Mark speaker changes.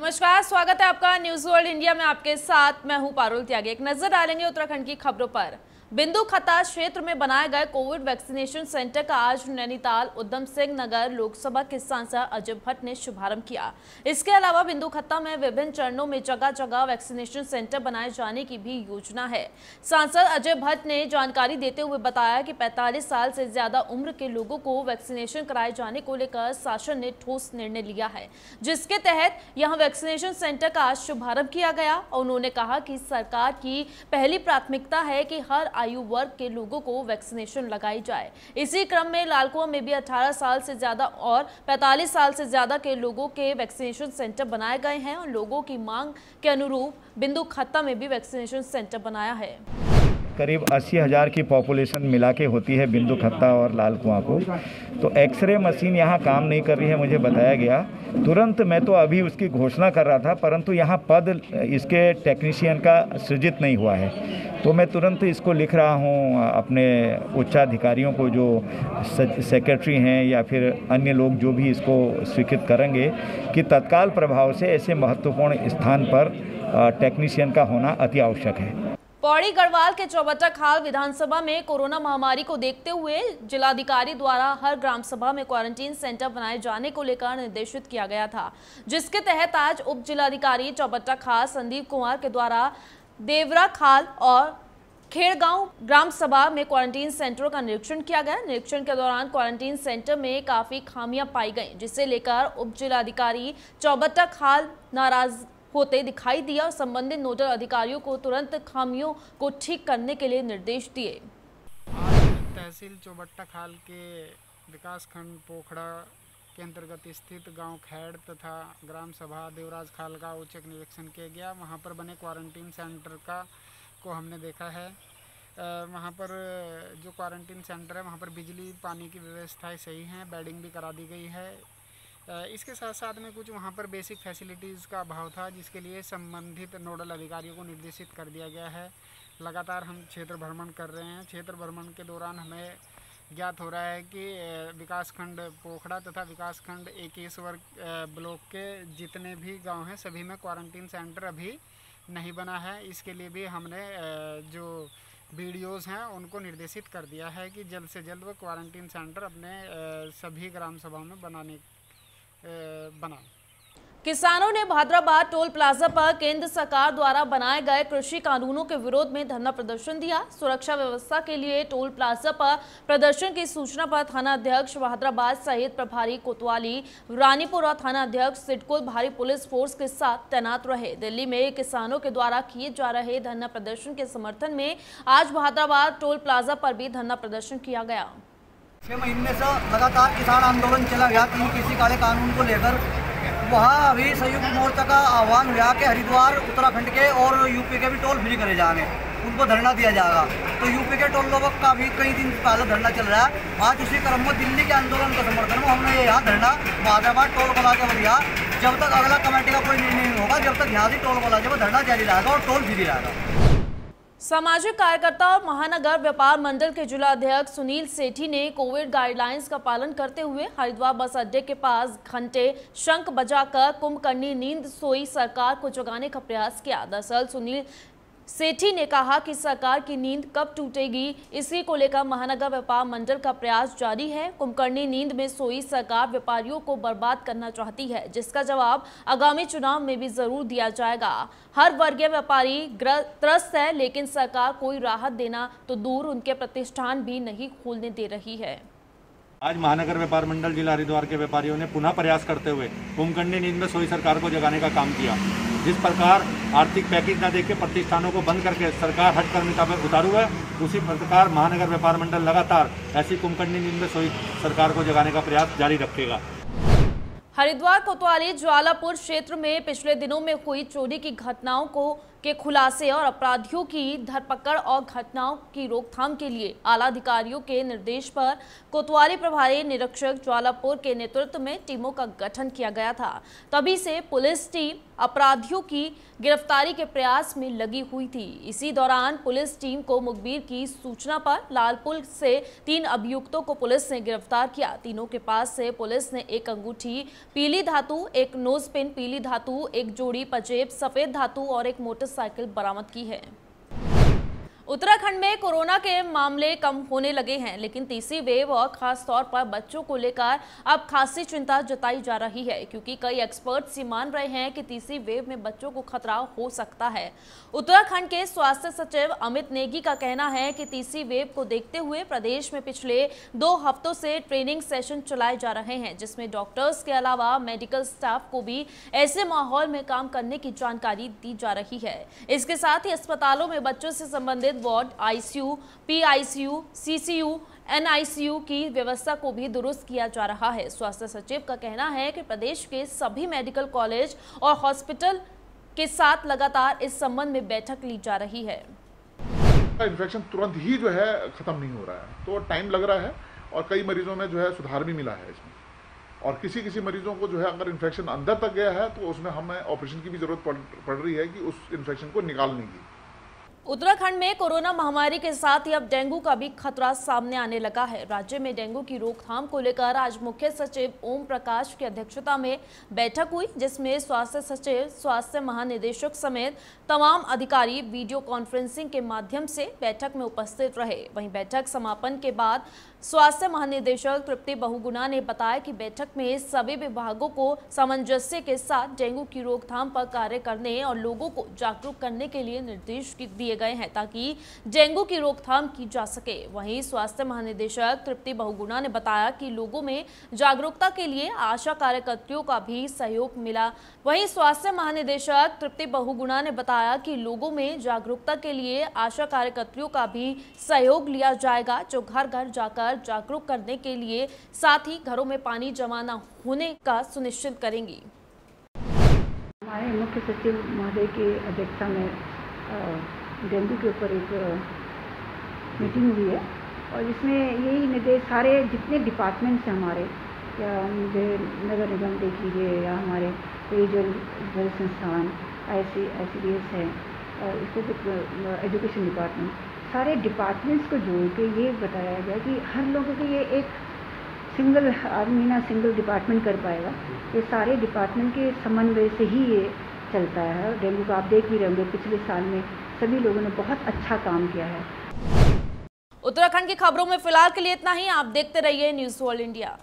Speaker 1: नमस्कार, स्वागत है आपका न्यूज़ वर्ल्ड इंडिया में आपके साथ। मैं हूँ पारुल त्यागी। एक नज़र डालेंगे उत्तराखंड की खबरों पर। बिंदु खता क्षेत्र में बनाए गए कोविड वैक्सीनेशन सेंटर का आज नैनीताल उधम सिंह नगर लोकसभा के सांसद अजय भट्ट ने शुभारंभ किया। इसके अलावा बिंदु खत्ता में विभिन्न चरणों में जगह जगह वैक्सीनेशन सेंटर बनाए जाने की भी योजना है। सांसद अजय भट्ट ने जानकारी देते हुए बताया कि 45 साल से ज़्यादा उम्र के लोगों को वैक्सीनेशन कराए जाने को लेकर शासन ने ठोस निर्णय लिया है, जिसके तहत यहाँ वैक्सीनेशन सेंटर का आज शुभारंभ किया गया और उन्होंने कहा कि सरकार की पहली प्राथमिकता है कि हर आयु वर्ग के लोगों को वैक्सीनेशन लगाई जाए। इसी क्रम में लालकुआ में भी 18 साल से ज़्यादा और 45 साल से ज़्यादा के लोगों के वैक्सीनेशन सेंटर बनाए गए हैं और लोगों की मांग के अनुरूप बिंदु खत्ता में भी वैक्सीनेशन सेंटर बनाया है।
Speaker 2: करीब अस्सी हज़ार की पॉपुलेशन मिला के होती है बिंदु खत्ता और लाल कुआँ को। तो एक्सरे मशीन यहाँ काम नहीं कर रही है, मुझे बताया गया। तुरंत मैं तो अभी उसकी घोषणा कर रहा था, परंतु यहाँ पद इसके टेक्नीशियन का सृजित नहीं हुआ है। तो मैं तुरंत इसको लिख रहा हूँ, अपने उच्चाधिकारियों को जो सेक्रेटरी हैं या फिर अन्य लोग जो भी इसको स्वीकृत करेंगे, कि तत्काल प्रभाव से ऐसे महत्वपूर्ण स्थान पर टेक्नीशियन का होना अति आवश्यक है।
Speaker 1: पौड़ी गढ़वाल के चौबट्टा खाल विधानसभा में कोरोना महामारी को देखते हुए जिलाधिकारी द्वारा हर ग्राम सभा में क्वारंटीन सेंटर बनाए जाने को लेकर निर्देशित किया गया था, जिसके तहत आज उप जिलाधिकारी चौबट्टा खाल संदीप कुमार के द्वारा देवरा खाल और खेड़गांव ग्राम सभा में क्वारंटीन सेंटरों का निरीक्षण किया गया। निरीक्षण के दौरान क्वारंटीन सेंटर में काफ़ी खामियाँ पाई गई, जिसे लेकर उप जिलाधिकारी चौबट्टा खाल नाराज़ होते दिखाई दिया। और संबंधित नोडल अधिकारियों को तुरंत खामियों को ठीक करने के लिए निर्देश दिए।
Speaker 3: तहसील चौबट्टा खाल के विकास खंड पोखड़ा के अंतर्गत स्थित गाँव खैड़ तथा ग्राम सभा देवराज खाल का औचक निरीक्षण किया गया। वहाँ पर बने क्वारंटीन सेंटर का को हमने देखा है। वहाँ पर जो क्वारंटीन सेंटर है, वहाँ पर बिजली, पानी की व्यवस्थाएँ सही हैं, बेडिंग भी करा दी गई है। इसके साथ साथ में कुछ वहाँ पर बेसिक फैसिलिटीज़ का अभाव था, जिसके लिए संबंधित नोडल अधिकारियों को निर्देशित कर दिया गया है। लगातार हम क्षेत्र भ्रमण कर रहे हैं। क्षेत्र भ्रमण के दौरान हमें ज्ञात हो रहा है कि विकासखंड पोखड़ा तथा विकासखंड एकेश्वर ब्लॉक के जितने भी गाँव हैं, सभी में क्वारंटीन सेंटर अभी नहीं बना है। इसके लिए भी हमने जो वीडियोज़ हैं, उनको निर्देशित कर दिया है कि जल्द से जल्द वो क्वारंटीन सेंटर अपने सभी ग्राम सभाओं में बनाने बना
Speaker 1: किसानों ने भाद्राबाद टोल प्लाजा पर केंद्र सरकार द्वारा बनाए गए कृषि कानूनों के विरोध में धरना प्रदर्शन दिया। सुरक्षा व्यवस्था के लिए टोल प्लाजा पर प्रदर्शन की सूचना पर थाना अध्यक्ष भाद्राबाद सहित प्रभारी कोतवाली, रानीपुर और थाना अध्यक्ष सिडकुल भारी पुलिस फोर्स के साथ तैनात रहे। दिल्ली में किसानों के द्वारा किए जा रहे धरना प्रदर्शन के समर्थन में आज भाद्राबाद टोल प्लाजा पर भी धरना प्रदर्शन किया गया।
Speaker 4: छः महीने से लगातार किसान आंदोलन चला गया। तीन कृषि काले कानून को लेकर वहाँ अभी संयुक्त मोर्चा का आह्वान हुआ कि हरिद्वार, उत्तराखंड के और यूपी के भी टोल फ्री करे जाएँगे। उनको धरना दिया जाएगा। तो यूपी के टोल लोगों का भी कई दिन पहले धरना चल रहा है। आज उसी क्रम में दिल्ली के आंदोलन के समर्थन में हमने यहाँ धरना, बाजाबाद टोल बना के दिया जब तक अगला कमेटी का कोई निर्णय नहीं होगा, जब तक यहाँ से टोल बना जब धरना जारी रहेगा और टोल फ्री रहेगा।
Speaker 1: सामाजिक कार्यकर्ता और महानगर व्यापार मंडल के जिलाध्यक्ष सुनील सेठी ने कोविड गाइडलाइंस का पालन करते हुए हरिद्वार बस अड्डे के पास घंटे शंख बजाकर कुंभकर्णी नींद सोई सरकार को जगाने का प्रयास किया। दरअसल सुनील सेठी ने कहा कि सरकार की नींद कब टूटेगी, इसी को लेकर महानगर व्यापार मंडल का प्रयास जारी है। कुंभकर्णी नींद में सोई सरकार व्यापारियों को बर्बाद करना चाहती है, जिसका जवाब आगामी चुनाव में भी ज़रूर दिया जाएगा। हर वर्गीय व्यापारी त्रस्त है, लेकिन सरकार कोई राहत देना तो दूर उनके प्रतिष्ठान भी नहीं खोलने दे रही है।
Speaker 5: आज महानगर व्यापार मंडल जिला हरिद्वार के व्यापारियों ने पुनः प्रयास करते हुए कुंभकर्णी नींद में सोई सरकार को जगाने का काम किया। जिस प्रकार आर्थिक पैकेज न देके प्रतिष्ठानों को बंद करके सरकार हटकर्मिता में उतारू है, उसी प्रकार महानगर व्यापार मंडल लगातार ऐसी कुंभकर्णी नींद में सोई सरकार को जगाने का प्रयास जारी रखेगा।
Speaker 1: हरिद्वार, कोतवाली, ज्वालापुर क्षेत्र में पिछले दिनों में हुई चोरी की घटनाओं को के खुलासे और अपराधियों की धरपकड़ और घटनाओं की रोकथाम के लिए आला अधिकारियों के निर्देश पर कोतवाली प्रभारी निरीक्षक ज्वालापुर के नेतृत्व में टीमों का गठन किया गया था। तभी से पुलिस टीम अपराधियों की गिरफ्तारी के प्रयास में लगी हुई थी। इसी दौरान पुलिस टीम को मुखबिर की सूचना पर लालपुल से तीन अभियुक्तों को पुलिस ने गिरफ़्तार किया। तीनों के पास से पुलिस ने एक अंगूठी, पीली धातु, एक नोज़ पिन पीली धातु, एक जोड़ी पजेब सफ़ेद धातु और एक मोटरसाइकिल बरामद की है। उत्तराखंड में कोरोना के मामले कम होने लगे हैं, लेकिन तीसरी वेव और खास तौर पर बच्चों को लेकर अब खासी चिंता जताई जा रही है, क्योंकि कई एक्सपर्ट्स ये मान रहे हैं कि तीसरी वेव में बच्चों को खतरा हो सकता है। उत्तराखंड के स्वास्थ्य सचिव अमित नेगी का कहना है कि तीसरी वेव को देखते हुए प्रदेश में पिछले दो हफ्तों से ट्रेनिंग सेशन चलाए जा रहे हैं, जिसमें डॉक्टर्स के अलावा मेडिकल स्टाफ को भी ऐसे माहौल में काम करने की जानकारी दी जा रही है। इसके साथ ही अस्पतालों में बच्चों से संबंधित ward ICU, PICU, CCU NICU की व्यवस्था को भी दुरुस्त किया जा रहा है। स्वास्थ्य सचिव का कहना है कि प्रदेश के सभी मेडिकल कॉलेज और हॉस्पिटल के साथ लगातार इस संबंध में बैठक ली जा रही है।
Speaker 6: इन्फेक्शन तुरंत ही जो है ख़त्म नहीं हो रहा है। तो टाइम लग रहा है और कई मरीजों में जो है सुधार भी मिला है इसमें। और किसी किसी मरीजों को जो है अगर इन्फेक्शन अंदर तक गया है तो उसमें हमें ऑपरेशन की भी ज़रूरत पड़, रही है कि उस इन्फेक्शन को निकालने की।
Speaker 1: उत्तराखंड में कोरोना महामारी के साथ ही अब डेंगू का भी खतरा सामने आने लगा है। राज्य में डेंगू की रोकथाम को लेकर आज मुख्य सचिव ओम प्रकाश की अध्यक्षता में बैठक हुई, जिसमें स्वास्थ्य सचिव, स्वास्थ्य महानिदेशक समेत तमाम अधिकारी वीडियो कॉन्फ्रेंसिंग के माध्यम से बैठक में उपस्थित रहे। वहीं बैठक समापन के बाद स्वास्थ्य महानिदेशक तृप्ति बहुगुणा ने बताया कि बैठक में सभी विभागों को सामंजस्य के साथ डेंगू की रोकथाम पर कार्य करने और लोगों को जागरूक करने के लिए निर्देश दिए गए हैं ताकि डेंगू की रोकथाम की जा सके। वहीं स्वास्थ्य महानिदेशक तृप्ति बहुगुणा ने बताया कि लोगों में जागरूकता के लिए आशा कार्यकर्तियों का भी सहयोग मिला। वहीं स्वास्थ्य महानिदेशक तृप्ति बहुगुणा ने बताया कि लोगों में जागरूकता के लिए आशा कार्यकर्तियों का भी सहयोग लिया जाएगा, जो घर घर जाकर कर जागरूक करने के लिए साथ ही घरों में पानी जमा न होने का सुनिश्चित करेंगी।
Speaker 7: हमारे मुख्य सचिव महोदय की अध्यक्षता में डेंगू के ऊपर एक मीटिंग हुई है और इसमें यही निर्देश सारे जितने डिपार्टमेंट्स हैं हमारे, या मुझे नगर निगम देख लीजिए या हमारे पेयजल जल संस्थान आई सी आई सी डी एस है, और इसको एजुकेशन डिपार्टमेंट सारे डिपार्टमेंट्स को जोड़ के ये बताया गया कि हर लोगों के ये एक सिंगल आदमी ना सिंगल डिपार्टमेंट कर पाएगा। ये सारे डिपार्टमेंट के समन्वय से ही ये चलता है। डेंगू का आप देख भी रहे होंगे, पिछले साल में सभी लोगों ने बहुत अच्छा काम किया है।
Speaker 1: उत्तराखंड की खबरों में फ़िलहाल के लिए इतना ही, आप देखते रहिए न्यूज़ वर्ल्ड इंडिया